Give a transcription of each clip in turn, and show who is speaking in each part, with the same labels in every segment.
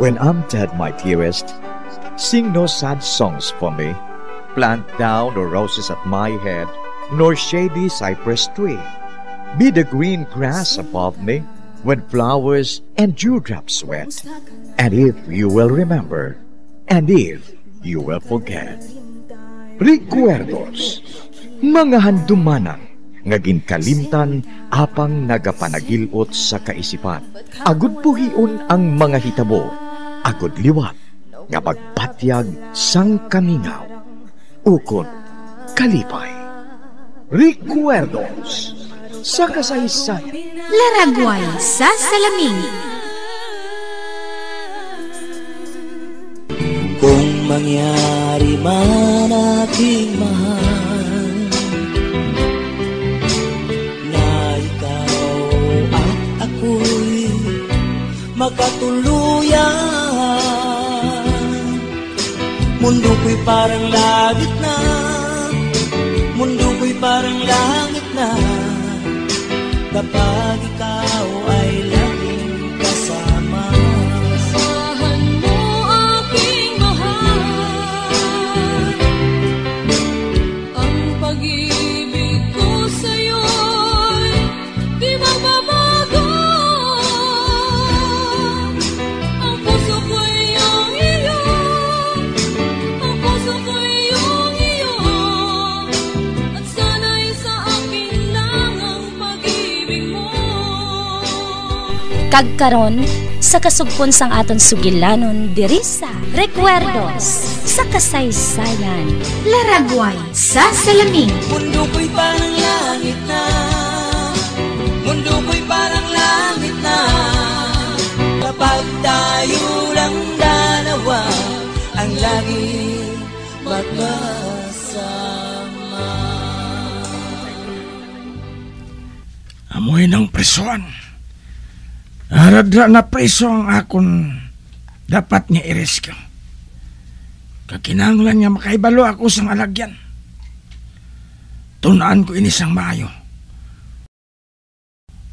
Speaker 1: When I'm dead, my dearest, sing no sad songs for me. Plant down no roses at my head, nor shady cypress tree. Be the green grass above me when flowers and dewdrops wet. And if you will remember, and if you will forget. Recuerdos, mga handumanan, nga ginkalimtan apang nagapanagilot sa kaisipan. Agud puhion ang mga hitabo, agud liwat, nga pagpatyag sang kamingaw. Ukon, kalipay. Recuerdos sa kasaysayan.
Speaker 2: Laragway sa salamin.
Speaker 3: Kung mangyari man aking mahal Na ikaw at ako'y magkatuluyan Mundo ko'y parang langit na. Mundo ko'y parang langit na. Kapag ikaw
Speaker 2: Kagkaron sa kasugpon sang aton sugilanon diri sa Recuerdos sa kasaysayan. Laragway sa salamin.
Speaker 3: Mundo ko'y parang langit na Mundo ko'y parang langit na Kapag tayo lang dalawa Ang lagi magkasama
Speaker 4: Amoy ng presoan. Aradra na preso ang akon dapat niya i-rescue. Kakinanglan niya makaibalo ako sang alagyan. Tunaan ko ini sang maayo.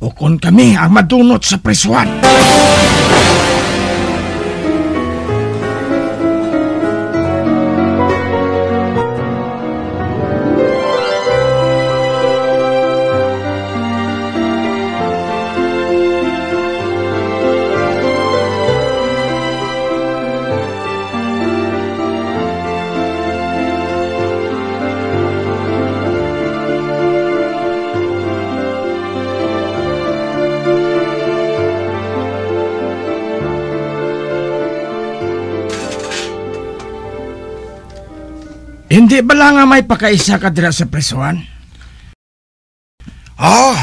Speaker 4: Ukon kami ang madunot sa presuan. Hindi ba lang nga may pakaisa ka dira sa presuan?
Speaker 5: Oh,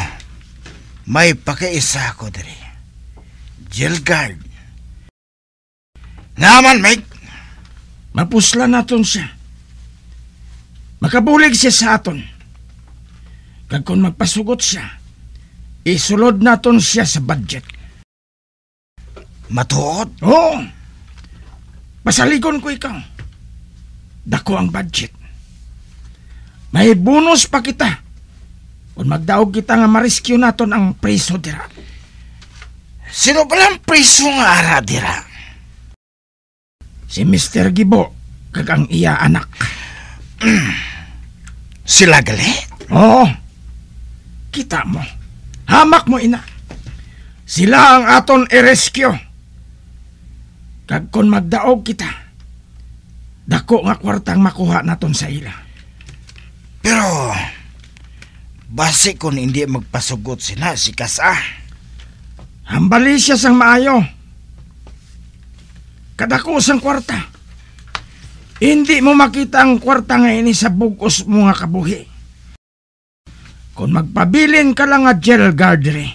Speaker 5: may pakaisa ko diri. Jail guard. Naman, Mike.
Speaker 4: Mapusla naton siya. Makabulig siya sa aton. Kag kung magpasugot siya, isulod naton siya sa budget.
Speaker 5: Matuod.
Speaker 4: Oo. Pasaligon ko ikaw. Dako ang budget. May bonus pa kita. Kung magdaog kita nga ma-rescue naton ang preso dira.
Speaker 5: Sino ba lang priso nga ara dira?
Speaker 4: Si Mr. Gibo, kag ang iya anak.
Speaker 5: Sila gali?
Speaker 4: Oo. Kita mo. Hamak mo ina. Sila ang aton i-rescue. Kag kung magdaog kita, dako nga kwartang makuha naton sa ila.
Speaker 5: Pero, base kung hindi magpasugot sila si Kasa.
Speaker 4: Hambali siya sang maayo. Kadako sang kwarta. Hindi mo makita ang kwarta nga ini sa bugos mo nga kabuhi. Kung magpabilin ka lang nga jail guard re,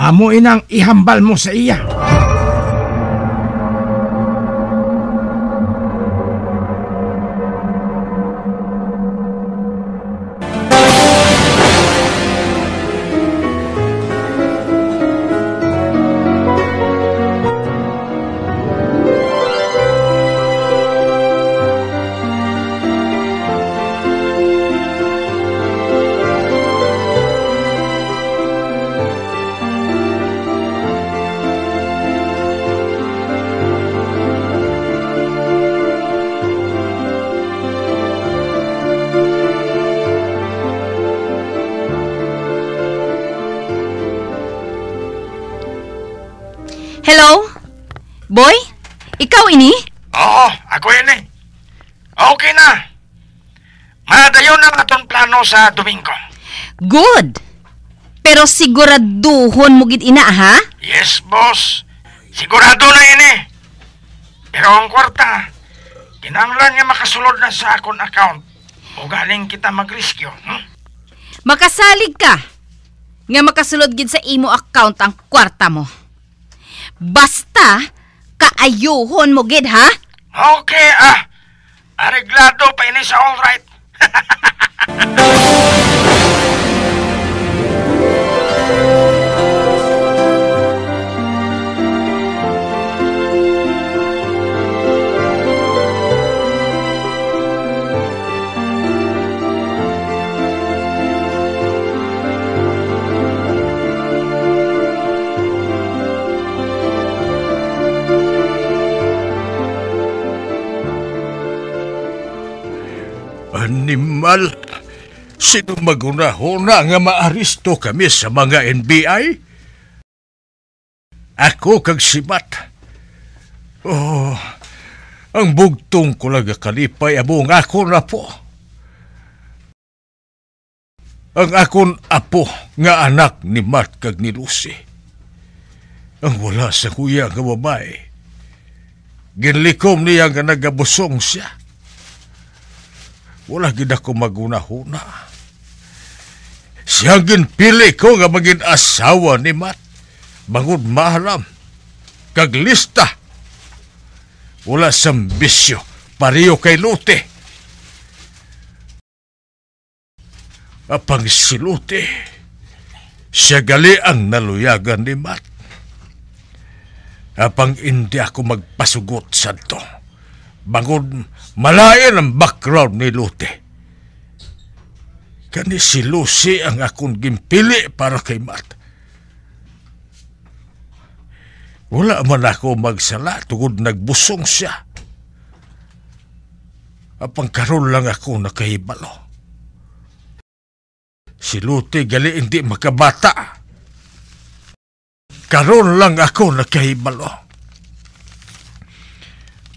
Speaker 4: amo inang ihambal mo sa iya.
Speaker 6: Boy? Ikaw ini?
Speaker 5: Oo, ako eh. Okay na. Madayon na aton plano sa Domingo.
Speaker 6: Good. Pero siguraduhon mo gid ina ha?
Speaker 5: Yes, boss. Sigurado na eh. Pero ang kwarta, kinanglan nga makasulod na sa akon account. O galing kita mag-rescue. Hmm?
Speaker 6: Makasalig ka. Nga makasulod gid sa imo account ang kwarta mo. Basta kaayuhon mo gid ha?
Speaker 5: Okay ah. Areglado pa ini sa all right.
Speaker 7: sino magunahuna nga maaristo kami sa mga NBI? Ako kag sibat. Oh, ang bugtong ko lang kalipay abong ako na po. Ang akon apo nga anak ni Matt kag ni Lucy. Ang wala sa kuya nga babae. Ginlikom niya nga nagabusong siya. Wala gid ako magunahuna. Siya ginpili ko nga maging asawa ni Matt. Bangod mahalam. Kag lista. Wala sang bisyo. Pariyo kay Lute. Apang si Lute. Siya gali ang naluyagan ni Matt. Apang hindi ako magpasugot sa to. Bangod malayan ang background ni Lute. Kani si Lucy ang akong gimpili para kay Matt. Wala man ako magsala tungod nagbusong siya. Apang karon lang ako nakahibalo. Si Lute gali hindi makabata. Karon lang ako nakahibalo.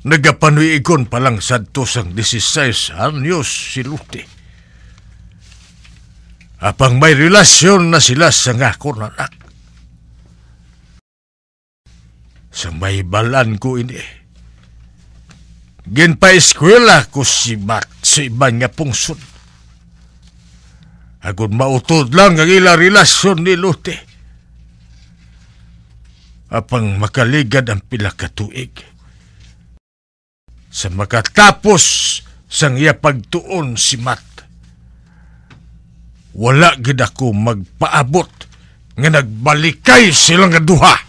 Speaker 7: Nagapanuigon pa lang sadto sang 16 anyos si Lute. Apang may relasyon na sila sa ngako anak. Sa may balan ko ini. Ginpa eskwela ko si Matt sa iban nga pungsod. Agud mautod lang ang ila relasyon ni Lute. Apang makaligad ang pila ka tuig. Sa makatapos sang iya pagtuon si Matt. Wala gid ako magpaabot nga nagbalikay silang nga duha.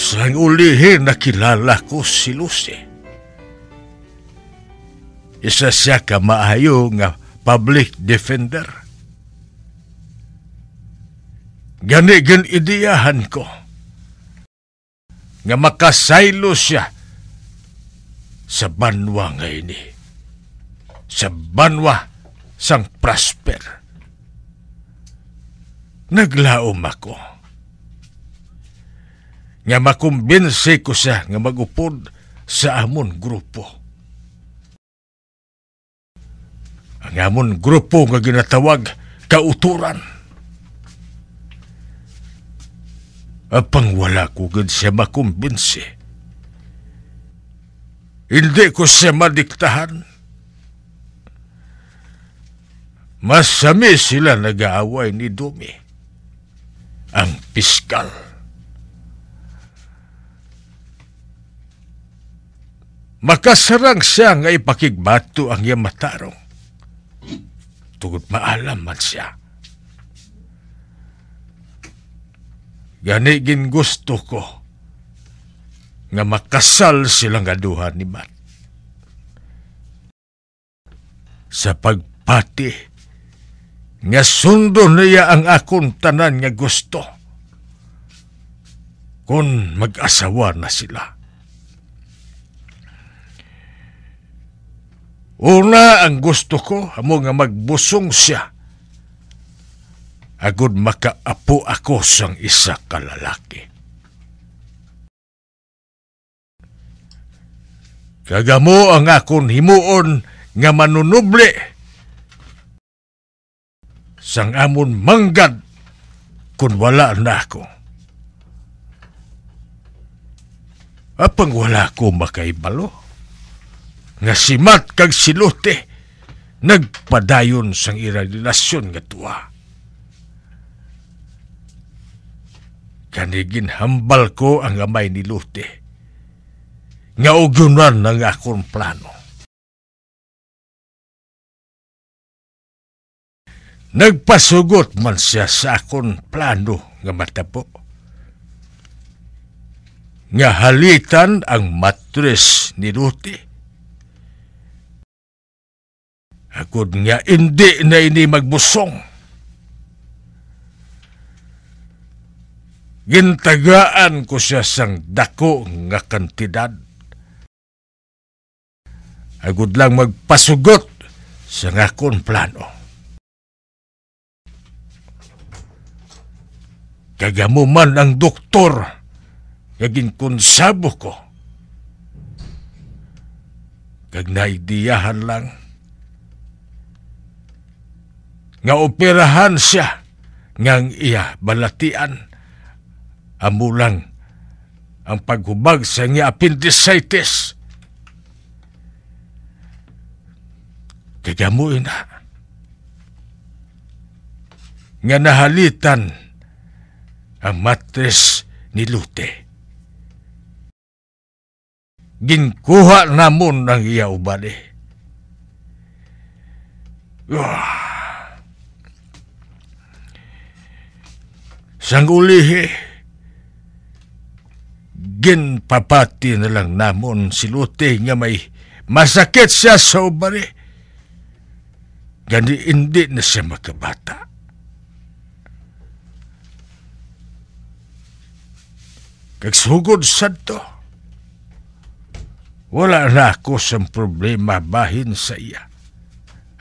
Speaker 7: Sang ulihin nakilala ko si Lucy. Isa siya ka maayo nga public defender. Gani gan ideyahan ko nga makasaylo siya sa banwa nga ini. Sa banwa sang prosper. Naglaom ako nga makumbinse ko siya nga magupod sa amon grupo. Ang amon grupo nga ginatawag kauturan. Apang wala ko gud siya makumbinse. Hindi ko siya madiktahan. Masami sila nag-aaway ni Dumi. Ang piskal. Makasarang siya nga ipakigbato ang iyang matarong. Tugod maalam man siya. Gani gin gusto ko nga makasal silang aduhan ni Matt. sa pagpati nga sundo niya ang akong tanan nga gusto kung mag-asawa na sila. Una ang gusto ko amo nga magbusong siya agud makaapo ako sang isa ka lalaki. Kagamo ang akon himuon nga manunuble sang amon manggad kung wala na ako. Apang wala ko makaibalo. Nga simat kag silote nagpadayon sang ira relasyon nga tuwa. Kanigin hambal ko ang amay ni Lute. Nga ugyunan ng akong plano. Nagpasugot man siya sa akong plano nga matapo. Nga halitan ang matres ni Lute. Agod nga hindi na ini magbusong. Gintagaan ko siya sang dako nga kantidad. Agud lang magpasugot sa ngakon plano. Kagamo man ang doktor nga ginkonsabo ko. Kag naidiyahan lang nga operahan siya ngang iya balatian amo lang ang paghubag sa nga appendicitis. Kagamo na. Nga nahalitan ang matres ni Lute. Ginkuha namon ang iya ubali. Ah. Sang ulihi, ginpapati na lang namon si Lute nga may masakit siya sa ubali. Gani hindi na siya makabata. Kagsugod sad to. Wala na ako sa problema bahin sa iya.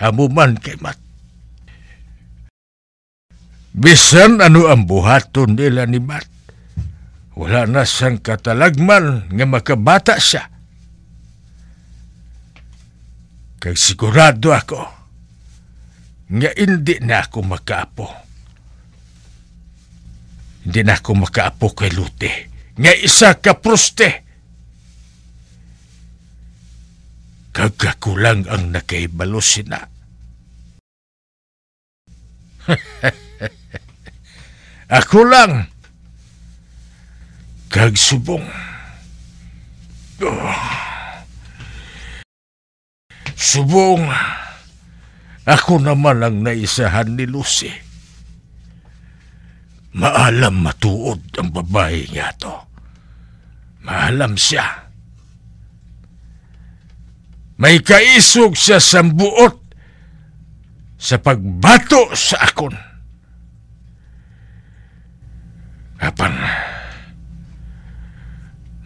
Speaker 7: Amo man kay Mat. Bisan ano ang buhaton nila ni Mat. Wala na siyang katalagman nga makabata siya. Kag sigurado ako nga hindi na ako makaapo. Hindi na ako makaapo kay Lute nga isa ka proste. Kagakulang ang nakaibalo sina. Ako lang. Kag subong. Oh. Subong. Ako naman ang naisahan ni Lucy. Maalam matuod ang babae niya to. Maalam siya. May kaisog siya sa buot sa pagbato sa akon. Apan,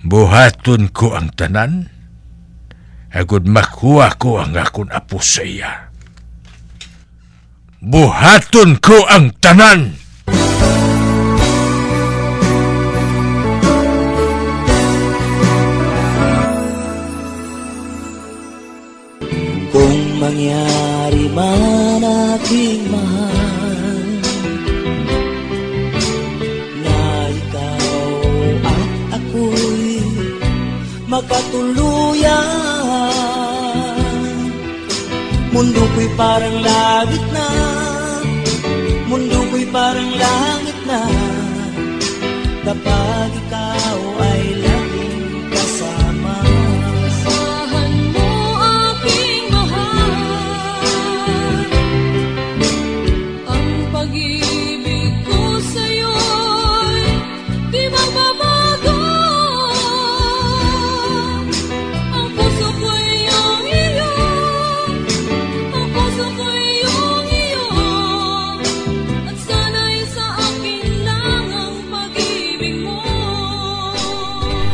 Speaker 7: buhaton ko ang tanan, agud makuha ko ang akon apo sa iya. Buhaton ko ang tanan!
Speaker 3: Kung mangyari man aking magkatuluyan Mundo ko'y parang langit na Mundo ko'y parang langit na Kapag ikaw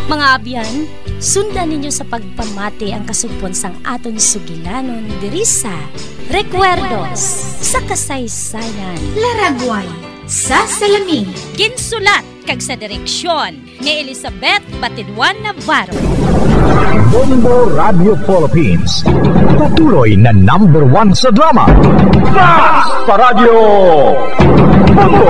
Speaker 2: Mga abyan, sundan ninyo sa pagpamati ang kasugpon sang aton sugilanon diri sa Recuerdos sa kasaysayan.
Speaker 8: Laragway sa salamin.
Speaker 2: Ginsulat kag sa direksyon ni Elizabeth Batidwan Navarro.
Speaker 1: Bombo Radio Philippines. Patuloy na number one sa drama. Fast Paradyo! Bombo!